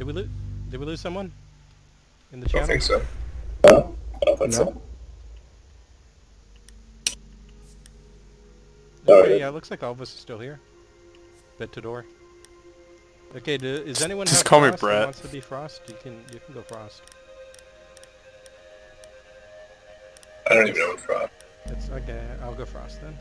Did we lose? Did we lose someone? In the I don't oh, think so. No? I don't think No. so. Oh, Okay, yeah. yeah, it looks like all of us are still here. Bet to door. Okay, do, is anyone Just have call me Frost that Brett. wants to be Frost? You can you can go Frost. I don't even know what frost. It's okay. I'll go Frost then.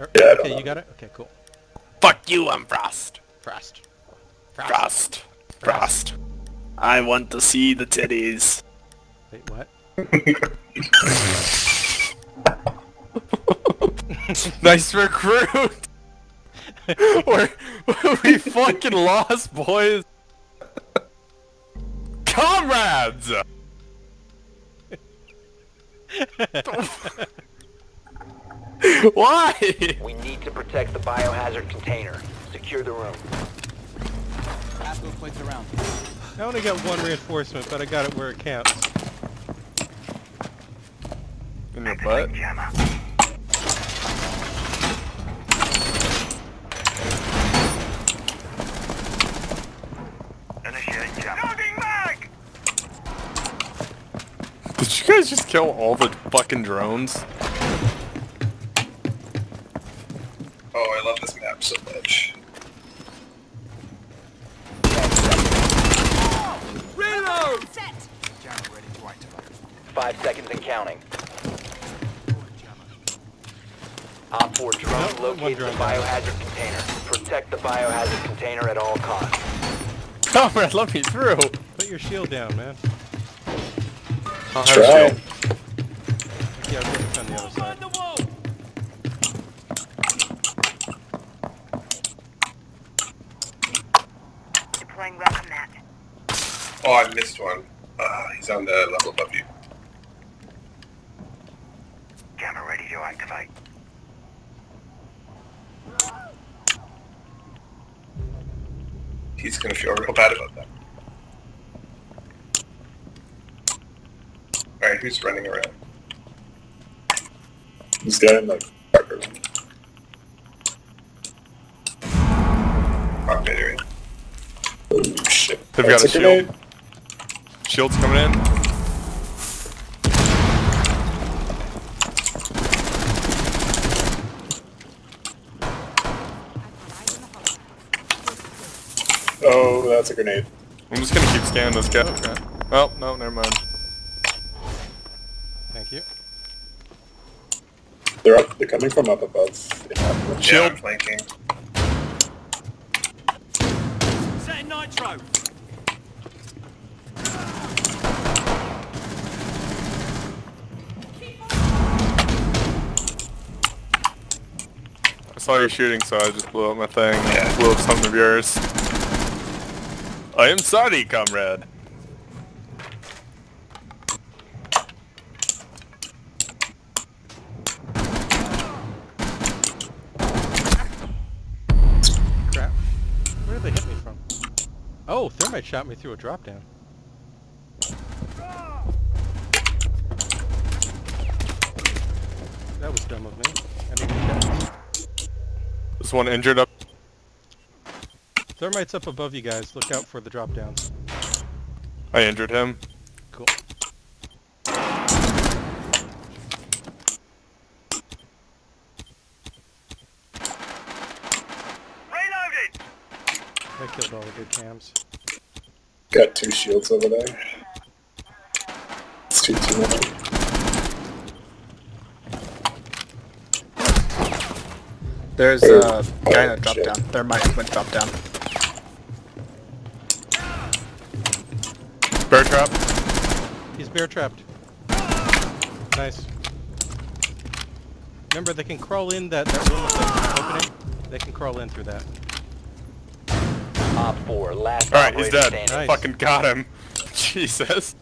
Or- Yeah, I don't okay, know. you got it. Okay, cool. Fuck you, I'm Frost. Frost. Frost. Frost. I want to see the titties. Wait, what? nice recruit! We're, we fucking lost, boys! Comrades! Why? We need to protect the biohazard container. Secure the room. I only got one reinforcement, but I got it where it counts. In your butt? Did you guys just kill all the fucking drones? Oh, I love this map so much. Five seconds and counting. Op 4 drone Nope, one locates the drone down. biohazard container. Protect the biohazard container at all costs. Comrade, let me through! Put your shield down, man. I'll have Try. Oh, I missed one. Uh, he's on the level above you. Jammer ready to activate. He's gonna feel real bad about that. Alright, who's running around? This guy in the dark room. Area. Oh shit. They've got That's a grenade. Shield. Shield's coming in. Oh, that's a grenade. I'm just gonna keep scanning this guy. Okay. Oh, no, never mind. Thank you. They're up. They're coming from up above. Shield. Yeah, flanking. I saw you shooting, so I just blew up my thing. Yeah. Blew up some of yours. I am sorry, comrade. Crap. Where did they hit me from? Oh, thermite shot me through a drop down. That was dumb of me. I didn't get There's one injured up. Thermite's up above you guys. Look out for the drop downs. I injured him. Cool. Reloading! I killed all the good cams. Got two shields over there. It's too too much. There's a guy in a oh, drop shit. down. Thermite went drop down. Bear trap. He's bear trapped. Nice. Remember, they can crawl in that, that room with the opening. They can crawl in through that. Op 4, last Alright, he's dead. Nice. Fucking got him. Jesus.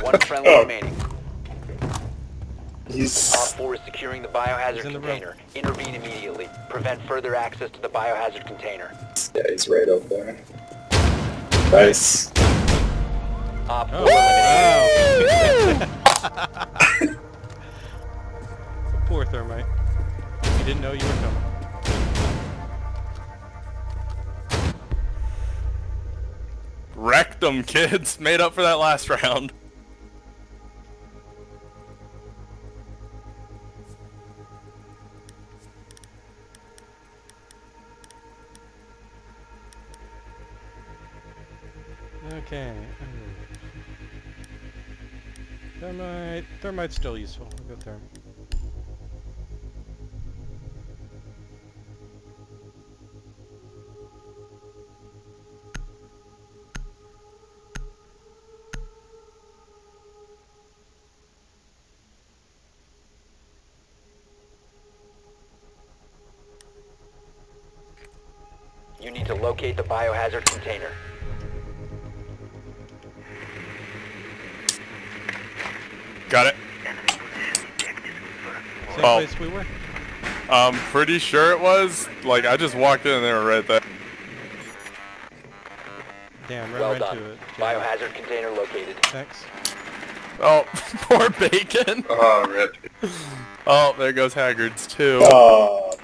One friendly Oh. remaining. He's Op 4 is securing the biohazard He's in the room. container. Intervene immediately. Prevent further access to the biohazard container. yeah, he's right over there. Nice. Op 4 Oh, wow. Poor thermite. He didn't know you were coming. Wrecked them, kids. Made up for that last round. Thermite's still useful. I'll go therm. You need to locate the biohazard container. Got it. Same Oh. place we were? I'm pretty sure it was. Like, I just walked in and they were right there. Damn, run Well right done. into it. Biohazard container located. Thanks. Oh, poor bacon. Oh, rip. Oh, there goes Haggard's too. Oh,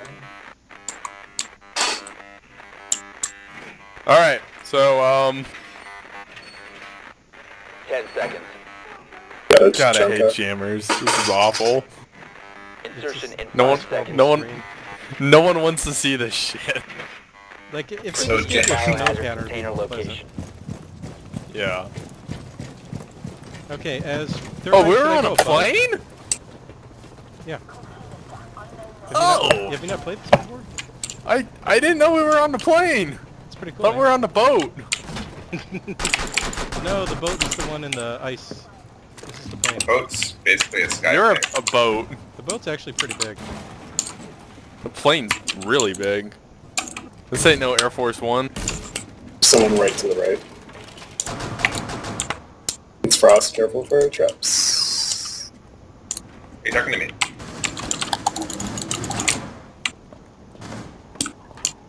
Alright, so, um, 10 seconds. gotta God, I hate up. jammers. This is awful. Insertion in No 5 one, seconds. no one, no one wants to see this shit. Like, if So it was just a jammed. snow Biohazard counter, it'd be container location. Yeah. Okay, as Oh, we should were on a above? plane? Yeah. Have you Oh! Not, have you not played this before? I, I didn't know we were on the plane. It's pretty cool. But we're on the boat. No, the boat is the one in the ice. This is the plane. Boat's basically a sky You're a, a boat. The boat's actually pretty big. The plane's really big. This ain't no Air Force One. Someone right to the right. It's Frost, careful for traps. Are you talking to me?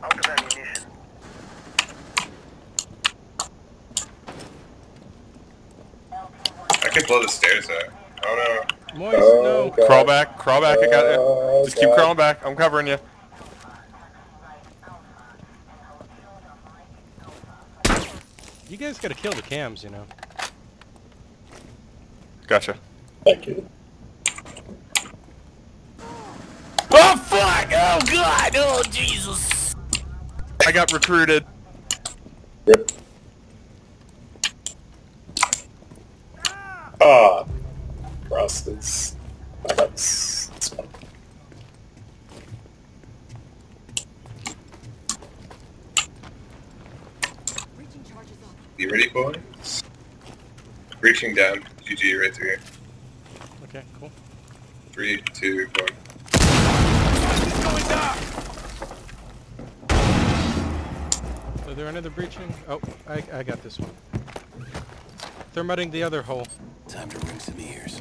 Out of ammunition. I could blow the stairs out. Oh Moist, Oh, no. God. Crawl back, crawl back. I got it. Oh, Just keep crawling back. I'm covering you. You guys gotta kill the cams, you know. Gotcha. Thank you. Oh fuck! Oh god! Oh Jesus! I got recruited. Rip. Ah, Frost is. That's, that's fun. no. You ready, boys? Reaching down. GG right through here. Okay, cool. Three, two, one. Is there another breaching? Oh, I, I got this one. Thermiting the other hole. Time to ring some ears.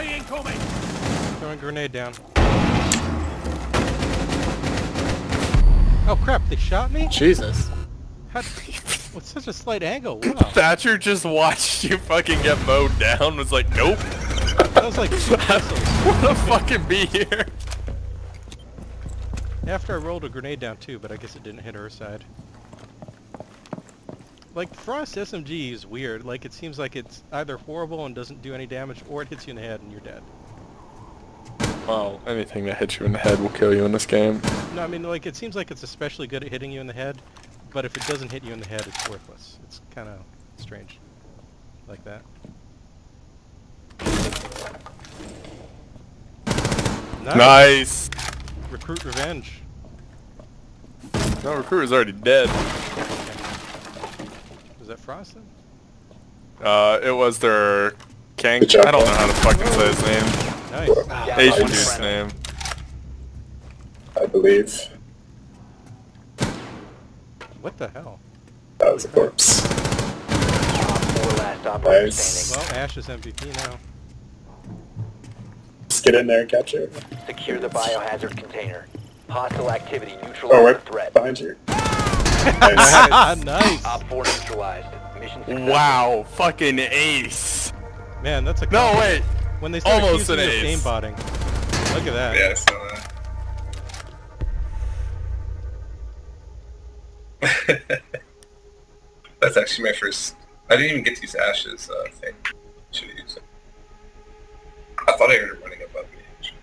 EMP incoming! Throwing grenade down. Oh crap, they shot me? Jesus. How, with such a slight angle, wow. Thatcher just watched you fucking get mowed down. Was like, nope. That was like two missiles. Wanna fucking be here? After I rolled a grenade down too, but I guess it didn't hit her side. Like, Frost SMG is weird. Like, it seems like it's either horrible and doesn't do any damage, or it hits you in the head and you're dead. Well, anything that hits you in the head will kill you in this game. No, I mean, like, it seems like it's especially good at hitting you in the head, but if it doesn't hit you in the head, it's worthless. It's kind of strange. Like that. Nice. Nice. Recruit revenge. No, is already dead. Was that Frost then? Uh, it was their Kang. Good I don't know how to fucking say his name. Nice. Down Asian dude's friendly. name. I believe What the hell? that was a corpse. Four Nice. Well, Ash is MVP now. Just get in there and catch capture. Secure the biohazard container. Hostile activity. Oh, Neutralize right the threat. behind you. Nice. nice. Op 4 neutralized. Mission successful. Wow, fucking ace. Man, that's a No, compliment. wait. When they start Almost accusing an you of ace. gamebotting. Look at that. Yeah, I saw that. That's actually my first. I didn't even get to use Ash's uh, thing. Should have used it. I thought I heard it running above me. actually.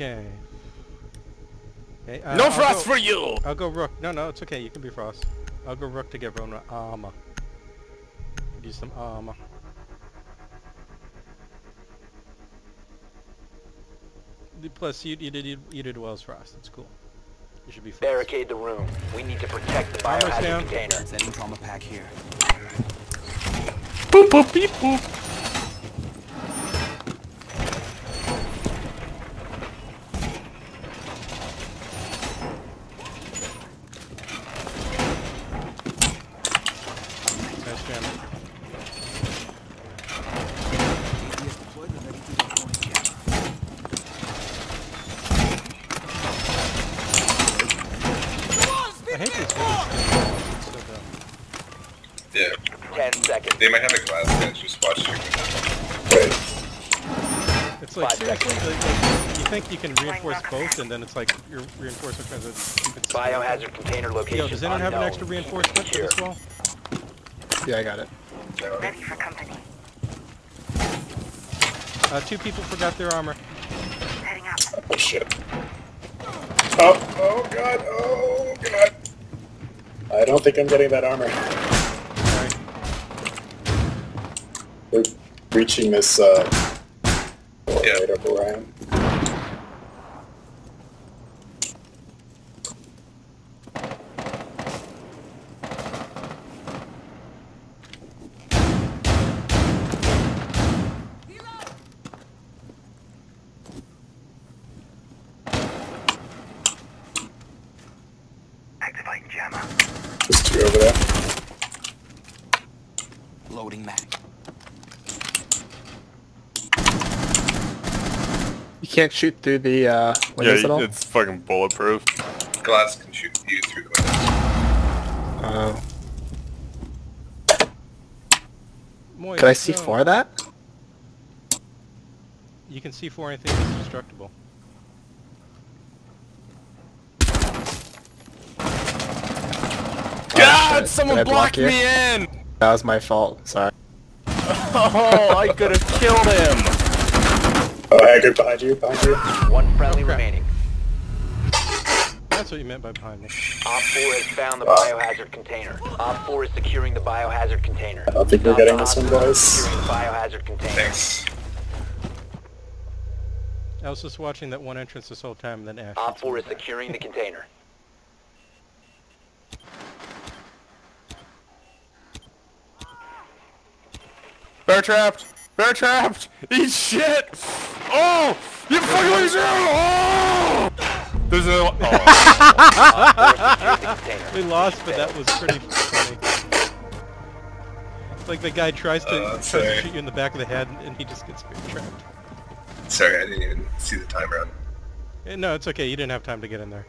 Okay. Okay. Uh, no I'll frost go- for you! I'll go Rook. No, no, it's okay. You can be Frost. I'll go Rook to get Rona armor. Use some armor. Plus, you, you did you, you did well as Frost. That's cool. You should be Frost. Barricade the room. We need to protect the Armor's biohazard container. Setting trauma pack here. Boop boop beep boop. Nice jamming. He is deployed and ready to deploy. Yeah. I hate these guys. It's so dumb. Yeah, Ten seconds. they might have a glass fence. Just watch your. Wait, It's like Five seriously, like, like, you think you can reinforce both, and then it's like your reinforcement turns into stupid. stuff. Biohazard container location Yo, does anyone have an unknown. extra reinforcement for this wall? Yeah, I got it. Ready for company. Uh, two people forgot their armor. Heading up. oh shit. Oh, oh god, oh god. I don't think I'm getting that armor. Sorry. We're reaching this, uh, Yeah. right over where I am. Jammer. There's two over there. Loading mag. You can't shoot through the uh, Yeah, windows at all. it's fucking bulletproof. Glaz can shoot you through the window. Oh. Moy, Could I see go. for that? You can see for anything that's destructible. God, shit. Someone Did block blocked me in! That was my fault. Sorry. Oh, I could have killed him! Oh, Haggard behind you, behind you. One friendly crap. remaining. That's what you meant by behind me. Op 4 has found the ah. biohazard container. Op 4 is securing the biohazard container. I don't think we're Stop getting the this one, hostiles boys. Securing the biohazard container. Thanks. I was just watching that one entrance this whole time, and then Ash. Op shoots 4 me is back. securing the container. Bear trapped! Bear trapped! Eat shit! Oh! You fucking loser! Oh! There's a. Oh. Op 4 secured the container. We lost, but that was pretty funny. It's like the guy tries to, Uh, tries to shoot you in the back of the head, and he just gets bear trapped. Sorry, I didn't even see the timer on. Eh, No, it's okay. You didn't have time to get in there.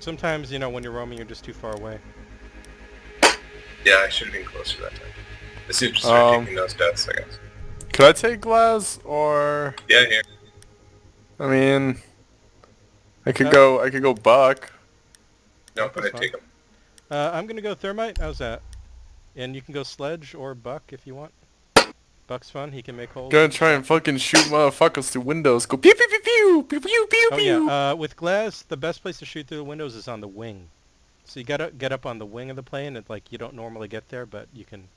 Sometimes, you know, when you're roaming, you're just too far away. Yeah, I should have been closer that time. The super started Um, taking those deaths, I guess. Could I take Glaz or? Yeah, here. I mean, I could Uh, go. I could go buck. No, but I take them. Uh, I'm gonna go thermite. How's that? And you can go sledge or buck if you want. Buck's fun. He can make holes. Gonna try and fucking shoot motherfuckers through windows. Go pew pew pew pew pew pew pew Oh yeah. Uh, with Glaz, the best place to shoot through the windows is on the wing. So you gotta get up on the wing of the plane. And like you don't normally get there, but you can,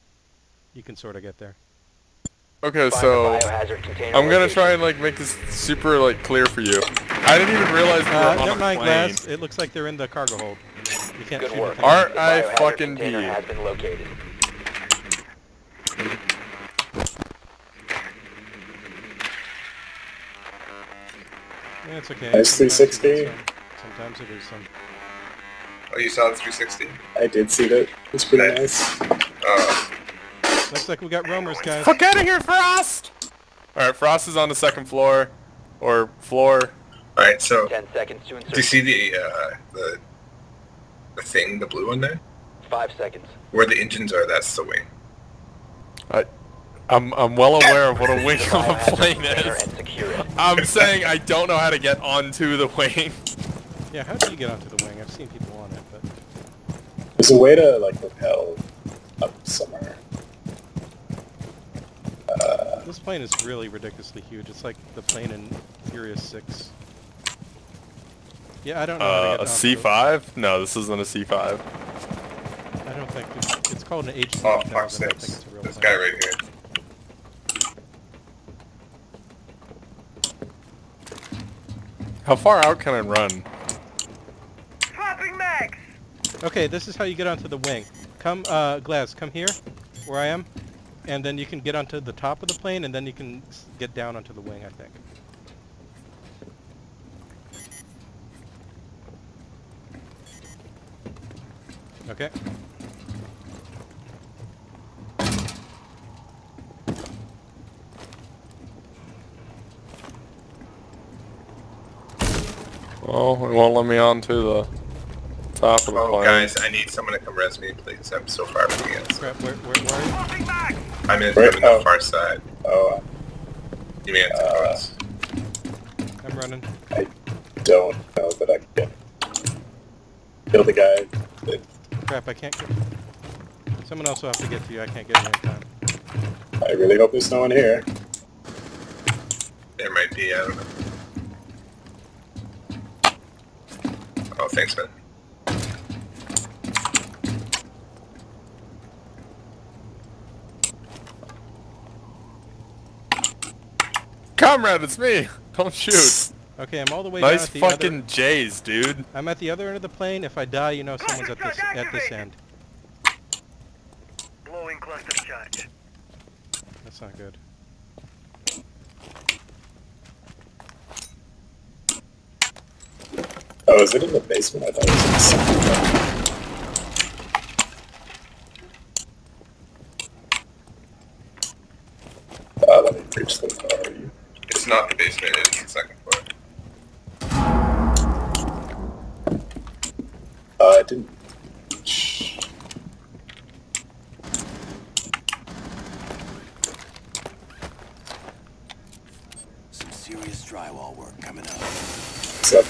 you can sort of get there. Okay, so I'm gonna try and like make this super like clear for you. I didn't even realize we were Uh, on never a mind plane. Glaz. It looks like they're in the cargo hold. You can't Good shoot work. Aren't I biohazard fucking container be? has been located. Yeah, it's okay. Nice Sometimes 360. it is some. Oh, you saw the 360? I did see that. It's pretty Nice. nice. Uh, Looks like we got roamers, guys. Fuck out of here, Frost! Alright, Frost is on the second floor. Or floor. Alright, so, Ten seconds to insert. do you see the, uh, the, the thing, the blue one there? Five seconds. Where the engines are, that's the wing. I, I'm I'm well aware of what a wing The of a plane is. and secure it. I'm saying I don't know how to get onto the wing. Yeah, how do you get onto the wing? I've seen people on it, but There's a way to like rappel up somewhere. Uh, this plane is really ridiculously huge. It's like the plane in Furious 6. Yeah, I don't know how to Uh, get a onto the- C5? No, this isn't a C5. I don't think it's, it's called an H. Oh, 1000. fuck I think sakes. it's a real This plane. guy right here. How far out can I run? Okay, this is how you get onto the wing. Come, uh, Glaz, come here, where I am, and then you can get onto the top of the plane, and then you can get down onto the wing, I think. Okay. Oh, it won't let me onto the top of the Oh, plane. guys, I need someone to come res me, please. I'm so far from you guys. Crap, where, where, where are you? I'm in, Right, I'm in the oh. far side. oh, You may have to Uh, cross. I'm running. I don't know that I can kill the guy. Crap, I can't get... Someone else will have to get to you. I can't get here in time. I really hope there's no one here. There might be, I don't know. Oh, thanks, man. Comrade, it's me! Don't shoot! Okay, I'm all the way down Nice at the fucking other... J's, dude. I'm at the other end of the plane. If I die, you know someone's at this at this end. Blowing cluster charge. That's not good. Oh, is it in the basement? I thought it was in the second floor. Uh, let me breach the car. You It's not the basement, it's the second floor. Uh, it didn't. Some serious drywall work coming up. What's up?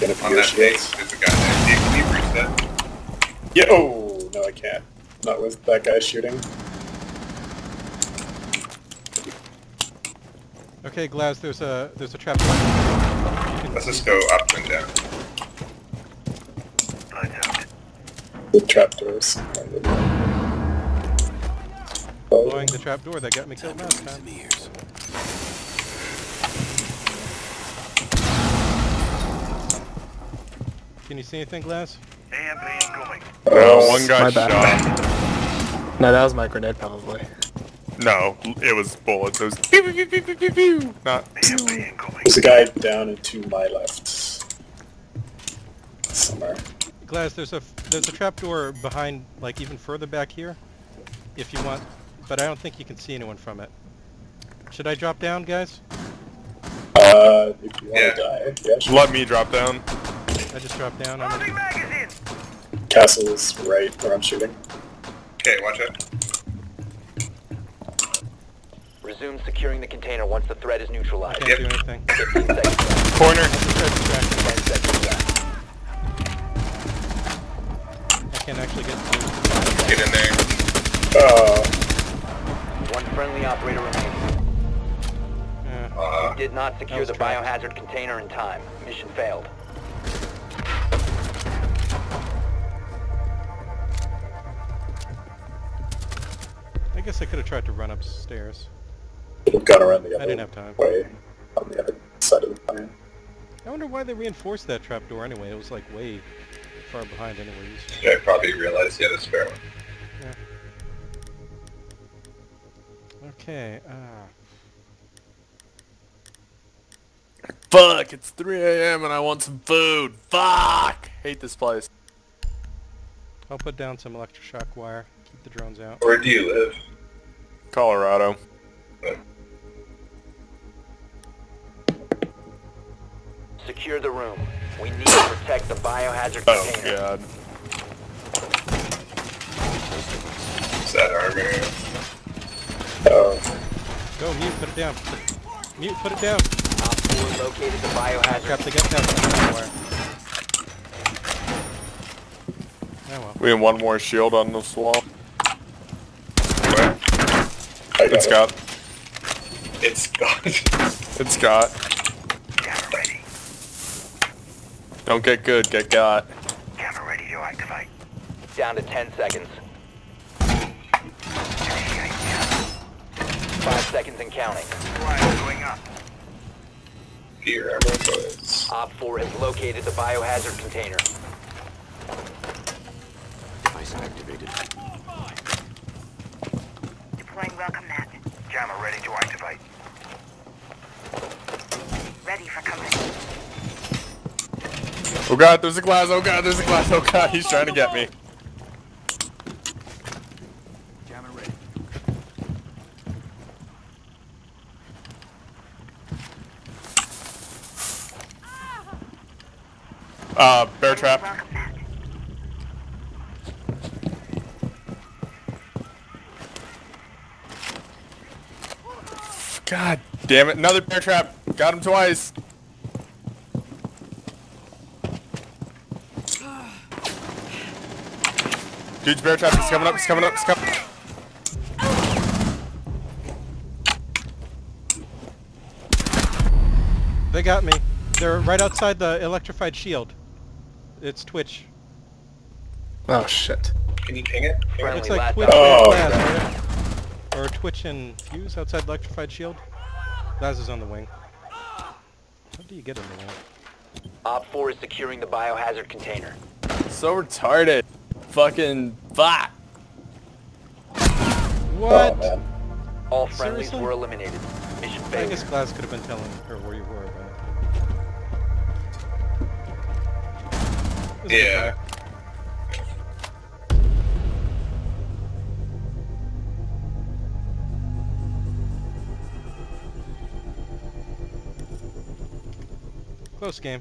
Gonna On that base, there's a guy there. Can you breach that? Yeah. Oh no, I can't. Not with that guy shooting. Okay, Glaz, there's a there's a trap. You Let's just go up and down. Lights out. The trapdoors. Oh, blowing the trap door that got me killed last time. Can you see anything, Glaz? EMP incoming. No, Oh, one guy shot. No, that was my grenade probably. No, it was bullets. It was pew pew pew pew pew pew pew. Not EMP. There's a guy down and to my left. Somewhere. Glaz, there's a there's a trap door behind, like even further back here, if you want, but I don't think you can see anyone from it. Should I drop down, guys? Uh, if you want Yeah. to die, yeah, sure. let me drop down. I just dropped down. I'm Loading in, magazine! Castle is right where I'm shooting. Okay, watch out. Resume securing the container once the threat is I neutralized. can't do anything. 15 seconds. Corner. Just try to distract me. 10 seconds left. I can't actually get to Get in there. Uh, One friendly operator remaining. Yeah. Uh, Did not secure was the trapped. biohazard container in time. Mission failed. I guess I could have tried to run upstairs. Could have gone around the I other didn't have time. way on the other side of the plane. I wonder why they reinforced that trap door anyway. It was like way far behind anyways. yeah, I probably realized you had a spare one. Okay, ah. Fuck, it's 3 a.m. and I want some food. Fuck! Hate this place. I'll put down some electroshock wire. Keep the drones out. Where do you live? Colorado. Secure the room. We need to protect the biohazard Oh container. god. Is that armor? Oh. Go, mute, put it down. Mute, put it down. Op 4 located the biohazard Crap, they got that somewhere. Oh well. We have one more shield on this wall. Where? I got it. got. It's gone. It's got. Camera ready. Don't get good, get got. Camera ready to activate. down to 10 seconds. 5 seconds and counting. Fire going up. Here. Op 4 has located the biohazard container. Device activated. Deploying welcome mat. Jammer ready to activate. Ready for company. Oh god, there's a Glaz, oh god, there's a Glaz, oh god, he's trying to get me. Uh, bear trap. God damn it, another bear trap. Got him twice. Dude's bear trap, he's coming up, he's coming up, he's coming up. They got me. They're right outside the electrified shield. It's Twitch. Oh shit. Can you ping it? Ping it? It's like Twitch Oh, and okay. Laz, right? Or Twitch and Fuse outside electrified shield. Laz is on the wing. How do you get in the wing? Op 4 is securing the biohazard container. So retarded. Fucking fuck. What? Oh. All friendlies Seriously? were eliminated. Mission I failed. guess Glaz could have been telling her where you were, but... It was a good Yeah. Close game.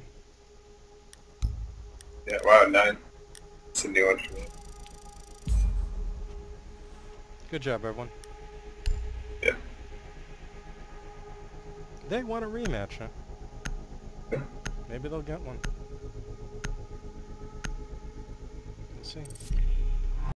Yeah, wow, nine. A new one for me. Good job, everyone. Yeah. They want a rematch, huh? Yeah. Maybe they'll get one. We'll see.